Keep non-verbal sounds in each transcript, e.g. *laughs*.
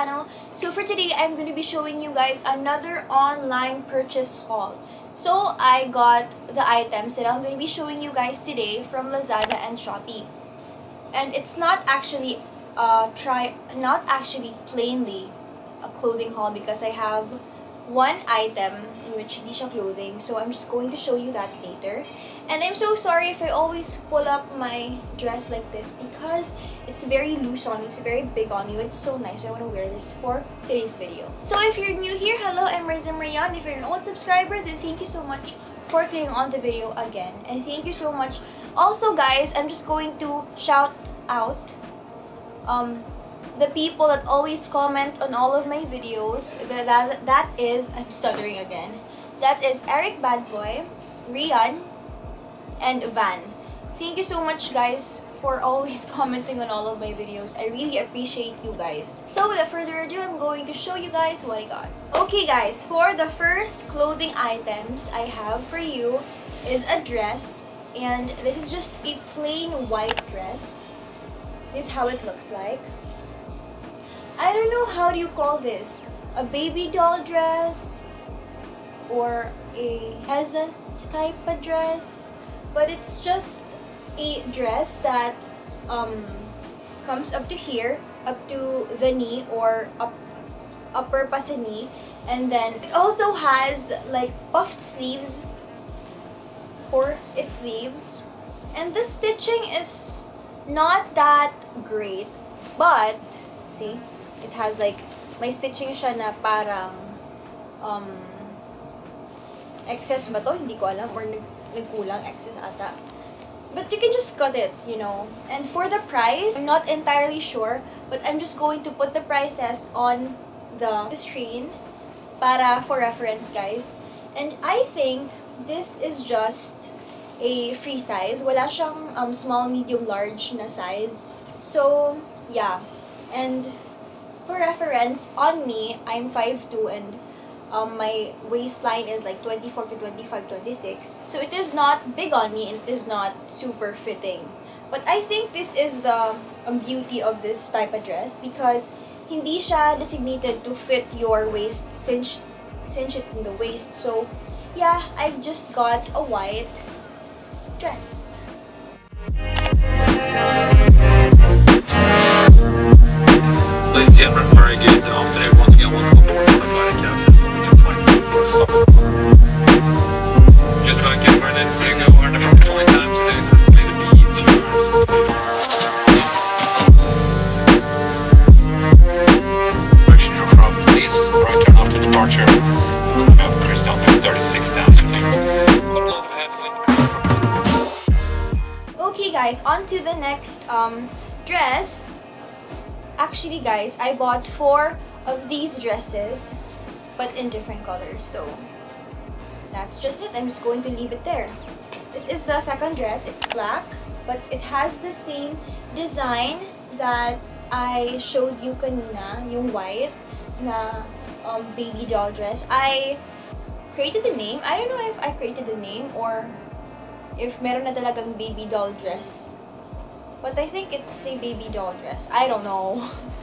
channel. So for today, I'm going to be showing you guys another online purchase haul. So I got the items that I'm going to be showing you guys today from Lazada and Shopee. And it's not actually uh, try not actually plainly a clothing haul because I have one item in which hindi siya clothing. So I'm just going to show you that later. And I'm so sorry if I always pull up my dress like this because it's very loose on me, it's very big on but it's so nice. I want to wear this for today's video. So if you're new here, hello, I'm Raiza Marianne. If you're an old subscriber, then thank you so much for clicking on the video again. And thank you so much. Also guys, I'm just going to shout out um, the people that always comment on all of my videos. That, that, that is, I'm stuttering again. That is Eric Badboy, Rian, and Van. Thank you so much guys for always *laughs* commenting on all of my videos. I really appreciate you guys. So without further ado, I'm going to show you guys what I got. Okay guys, for the first clothing items I have for you is a dress. And this is just a plain white dress. This is how it looks like. I don't know how do you call this. A baby doll dress or a peasant type of dress but it's just a dress that um, comes up to here, up to the knee or up upper knee. And then it also has like puffed sleeves for its sleeves. And the stitching is not that great, but see, it has like may stitching siya na parang um excess ba to? Hindi ko alam or nagkulang excess ata. But you can just cut it, you know. And for the price, I'm not entirely sure, but I'm just going to put the prices on the screen para for reference, guys. And I think this is just a free size. Wala siyang um, small, medium, large na size. So, yeah. And for reference, on me, I'm 5'2", and um, my waistline is like 24 to 25, 26. So it is not big on me and it is not super fitting. But I think this is the um, beauty of this type of dress because hindi siya designated to fit your waist, cinch, cinch it in the waist. So yeah, I just got a white dress. Ladies guys, I bought four of these dresses, but in different colors. So that's just it. I'm just going to leave it there. This is the second dress. It's black, but it has the same design that I showed you kanina, yung white na um, baby doll dress. I created the name. I don't know if I created the name or if meron na talagang baby doll dress. But I think it's a baby doll dress. I don't know. *laughs*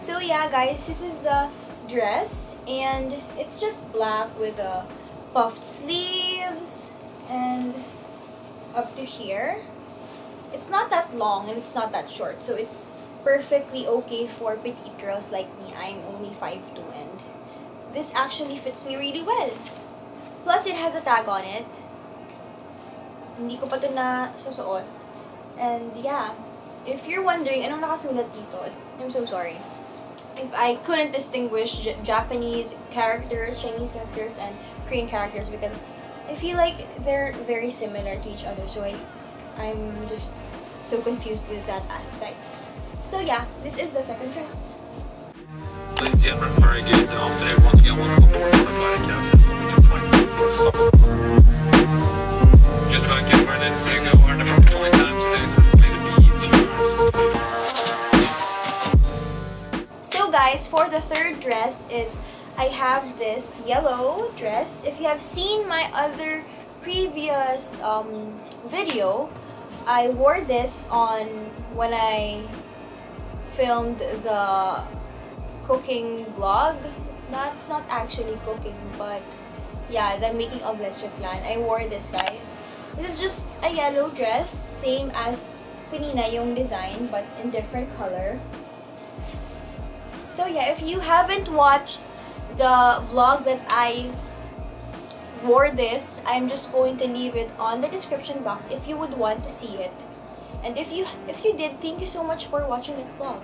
So yeah, guys, this is the dress. And it's just black with the puffed sleeves and up to here. It's not that long and it's not that short. So it's perfectly okay for petite girls like me. I'm only 5'2", and this actually fits me really well. Plus, it has a tag on it. Hindi ko pa ito na susuot. And yeah, if you're wondering anong nakasulat dito, I'm so sorry. If I couldn't distinguish Japanese characters, Chinese characters, and Korean characters because I feel like they're very similar to each other. So I, I'm just so confused with that aspect. So yeah, this is the second dress. Gentlemen, guys, for the third dress is I have this yellow dress. If you have seen my other previous um, video, I wore this on when I filmed the cooking vlog. That's not actually cooking, but yeah, the making of leche flan. I wore this, guys. This is just a yellow dress, same as kanina yung design, but in different color. So yeah, if you haven't watched the vlog that I wore this, I'm just going to leave it on the description box if you would want to see it. And if you if you did, thank you so much for watching that vlog.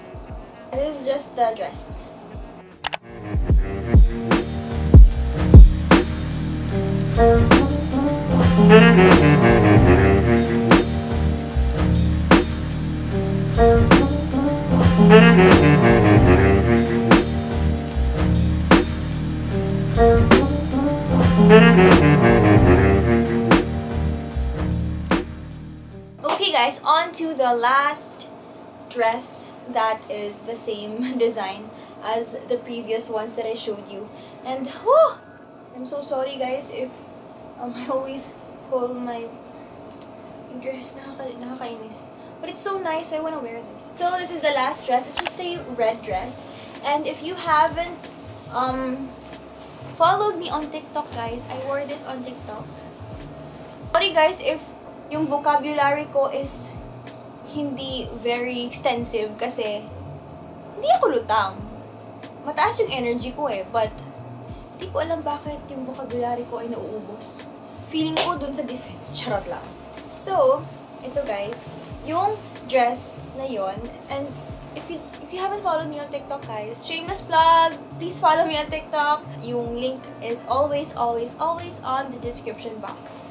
This is just the dress. Okay *laughs* the last dress that is the same *laughs* design as the previous ones that I showed you. And whew, I'm so sorry guys if um, *laughs* I always pull my dress. Nakaka nakakainis. But it's so nice, so I want to wear this. So this is the last dress. It's just a red dress. And if you haven't um, followed me on TikTok guys, I wore this on TikTok. Sorry guys if yung vocabulary ko is hindi very extensive kasi hindi ako lutang. Mataas yung energy ko eh, but hindi ko alam bakit yung vocabulary ko ay nauubos. Feeling ko dun sa defense, charot lang. So, ito guys, yung dress na yon and if you if you haven't followed me on TikTok guys, shameless plug, please follow me on TikTok. Yung link is always, always, always on the description box.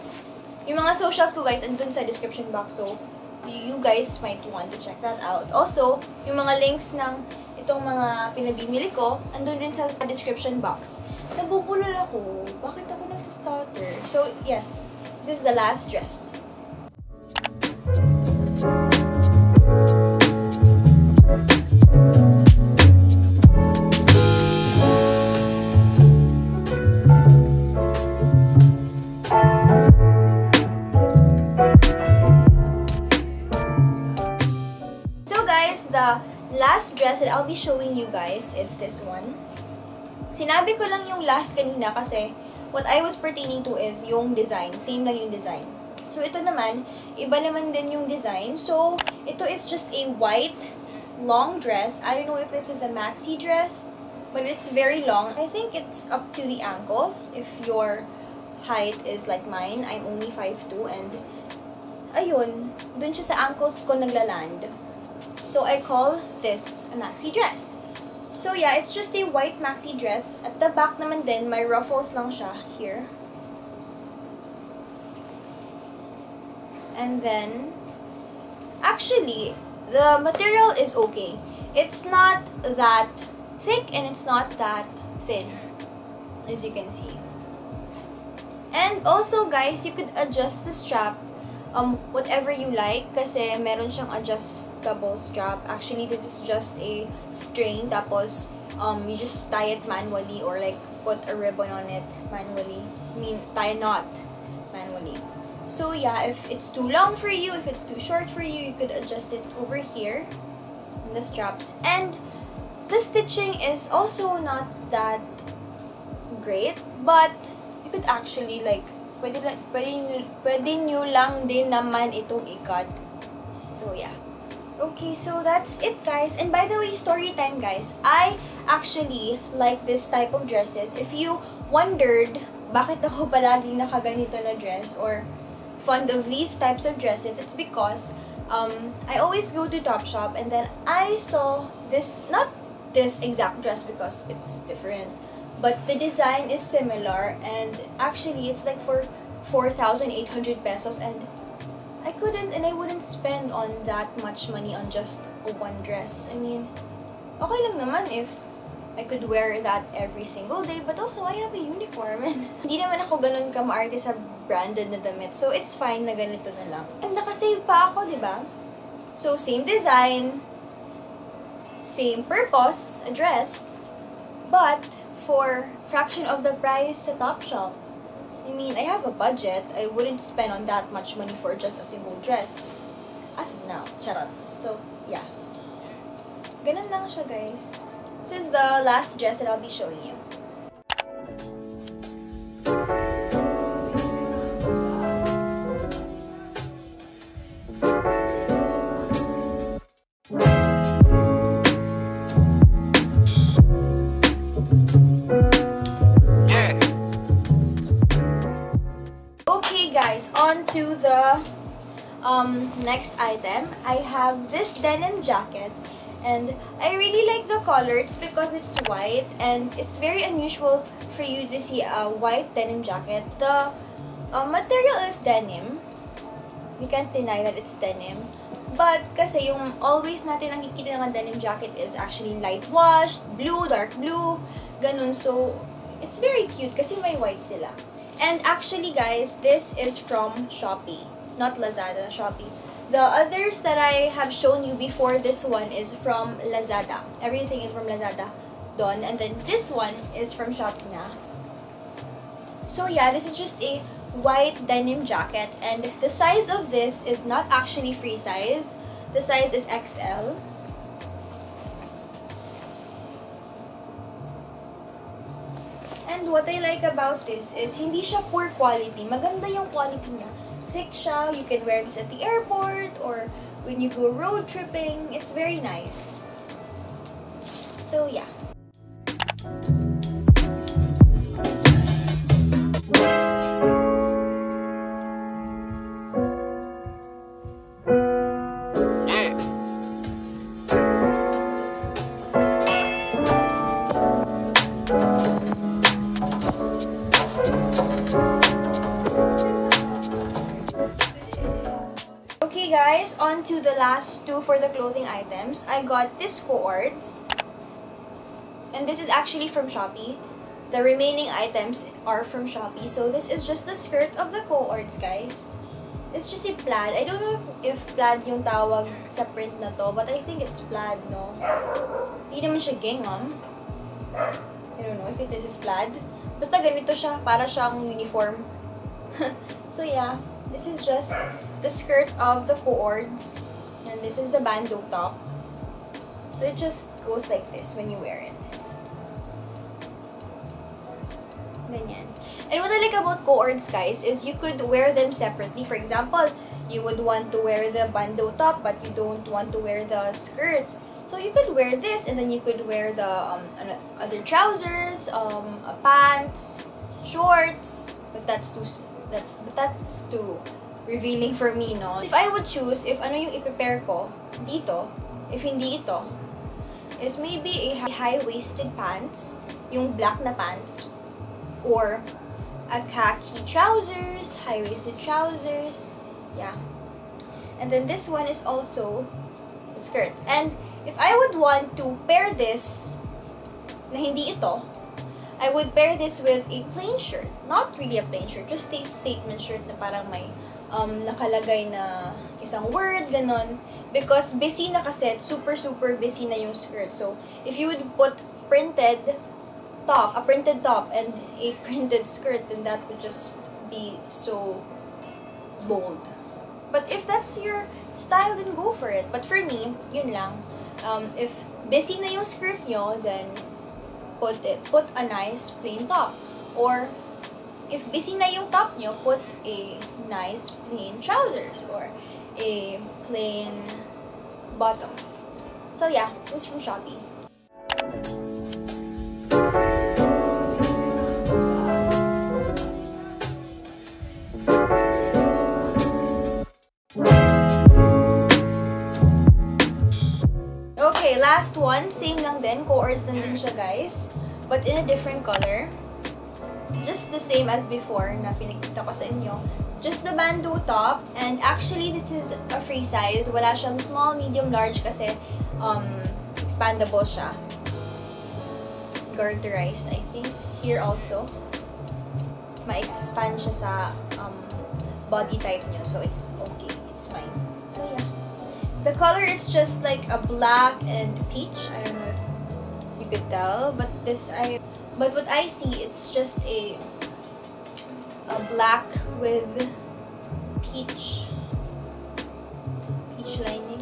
Yung mga socials ko guys, andun sa description box. So, you guys might want to check that out. Also, yung mga links ng itong mga pinabimili ko, andun rin sa description box. Nabubulol ako. Bakit ako nagsistutter? So, yes. This is the last dress. The last dress that I'll be showing you guys is this one. Sinabi ko lang yung last kanina kasi what I was pertaining to is yung design. Same lang yung design. So ito naman, iba naman din yung design. So ito is just a white long dress. I don't know if this is a maxi dress, but it's very long. I think it's up to the ankles if your height is like mine. I'm only 5'2", and ayun, dun siya sa ankles ko naglaland. So I call this a maxi dress. So yeah, it's just a white maxi dress. At the back naman din, may ruffles lang siya here. And then, actually, the material is okay. It's not that thick and it's not that thin, as you can see. And also, guys, you could adjust the strap um, whatever you like kasi meron siyang adjustable strap. Actually, this is just a string tapos um, you just tie it manually or like put a ribbon on it manually. I mean, tie a knot manually. So yeah, if it's too long for you, if it's too short for you, you could adjust it over here in the straps. And the stitching is also not that great, but you could actually like pwede, pwede, nyo, pwede nyo lang din naman itong i-cut. So, yeah. Okay, so that's it, guys. And by the way, story time, guys. I actually like this type of dresses. If you wondered bakit ako *laughs* palaging nakaganito na dress or fond of these types of dresses, it's because um, I always go to Topshop and then I saw this, not this exact dress because it's different, but the design is similar and actually it's like for 4,800 pesos and I couldn't and I wouldn't spend on that much money on just one dress. I mean, okay lang naman if I could wear that every single day, but also I have a uniform and *laughs* hindi naman ako ganun ka maarte sa branded na damit. So it's fine na ganito na lang. And nakasave pa ako, di ba? So same design, same purpose, a dress, but for fraction of the price sa Topshop. I mean, I have a budget. I wouldn't spend on that much money for just a single dress. As of now, charot. So, yeah. Ganun lang siya, guys. This is the last dress that I'll be showing you. Um, next item. I have this denim jacket and I really like the color. It's because it's white and it's very unusual for you to see a white denim jacket. The uh, material is denim. You can't deny that it's denim. But kasi yung always natin nakikita ng denim jacket is actually light washed, blue, dark blue, ganun. So, it's very cute kasi may white sila. And actually guys, this is from Shopee. Not Lazada, Shopee. The others that I have shown you before this one is from Lazada. Everything is from Lazada. Don. And then this one is from Shopee na. So yeah, this is just a white denim jacket and the size of this is not actually free size. The size is XL. And what I like about this is hindi siya poor quality. Maganda yung quality niya. Thick siya. You can wear this at the airport or when you go road tripping. It's very nice. So. Yeah. Last two for the clothing items. I got this coords. And this is actually from Shopee. The remaining items are from Shopee. So this is just the skirt of the coords, guys. It's just a plaid. I don't know if, plaid yung tawag sa print na to, but I think it's plaid, no? Hindi naman siya gingham. I don't know if it is plaid. Basta ganito siya, para siyang uniform. *laughs* so yeah, this is just the skirt of the coords. And this is the bandeau top. So it just goes like this when you wear it. Ganyan. And what I like about coords, guys, is you could wear them separately. For example, you would want to wear the bandeau top, but you don't want to wear the skirt. So you could wear this, and then you could wear the um, other trousers, um, uh, pants, shorts. But that's too that's but that's too revealing for me, no? If I would choose, if ano yung i-prepare ko dito, if hindi ito, is maybe a high-waisted pants, yung black na pants, or a khaki trousers, high-waisted trousers, yeah. And then this one is also the skirt. And if I would want to pair this na hindi ito, I would pair this with a plain shirt. Not really a plain shirt, just a statement shirt na parang may um, nakalagay na isang word, ganon. Because busy na kasi, super super busy na yung skirt. So, if you would put printed top, a printed top and a *laughs* printed skirt, then that would just be so bold. But if that's your style, then go for it. But for me, yun lang. Um, if busy na yung skirt nyo, then put it, put a nice plain top. Or if busy na yung top nyo, put a nice plain trousers or a plain bottoms. So yeah, this is from Shopee. Okay, last one. Same lang din. Coords lang din siya, guys. But in a different color. Just the same as before na pinakita ko sa inyo. Just the bandeau top. And actually, this is a free size. Wala siyang small, medium, large kasi um, expandable siya. Garterized, I think. Here also. Ma-expand siya sa um, body type nyo. So, it's okay. It's fine. So, yeah. The color is just like a black and peach. I don't know if you could tell, but this I but what I see it's just a a black with peach peach linings.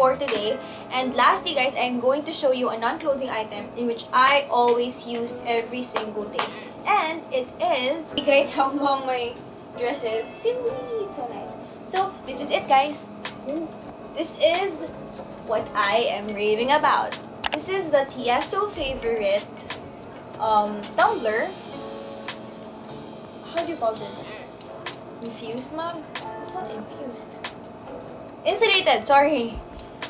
For today. And lastly, guys, I'm going to show you a non-clothing item in which I always use every single day. And it is... See, guys, *laughs* how long my dress is. Sweet! So nice. So, this is it, guys. This is what I am raving about. This is the Tieso favorite um, tumbler. How do you call this? Infused mug? It's not infused. Insulated, sorry.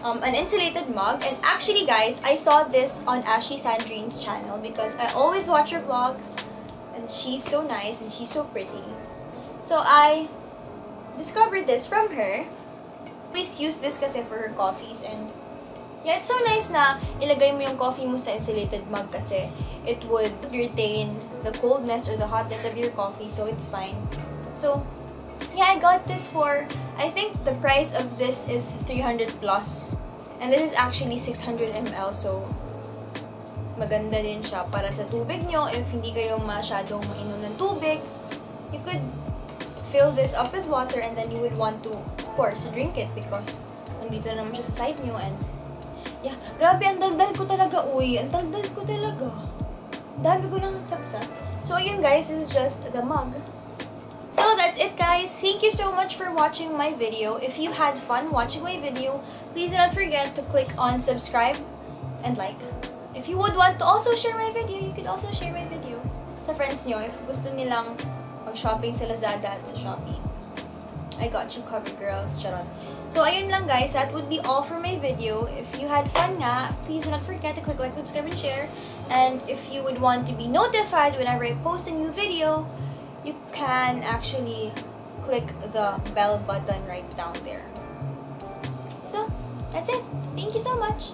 Um, an insulated mug. And actually, guys, I saw this on Ashley Sandrine's channel because I always watch her vlogs. And she's so nice and she's so pretty. So, I discovered this from her. Always use this kasi for her coffees and yeah, it's so nice na ilagay mo yung coffee mo sa insulated mug kasi it would retain the coldness or the hotness of your coffee so it's fine. So, yeah, I got this for, I think the price of this is 300 plus. And this is actually 600 ml so maganda din siya para sa tubig nyo. If hindi kayo masyadong mainom ng tubig, you could fill this up with water and then you would want to, of course, drink it because nandito naman siya sa side nyo and yeah, grabe, ang daldal ko talaga, uy. Ang daldal ko talaga. Dami ko nang saksa. So, ayun guys, this is just the mug. Guys. Thank you so much for watching my video. If you had fun watching my video, please do not forget to click on subscribe and like. If you would want to also share my video, you could also share my videos sa friends nyo if gusto nilang mag-shopping sa Lazada at sa Shopee. I got you covered, girls. Charot. So, ayun lang guys. That would be all for my video. If you had fun nga, please do not forget to click like, subscribe, and share. And if you would want to be notified whenever I post a new video, you can actually click the bell button right down there. So, that's it. Thank you so much.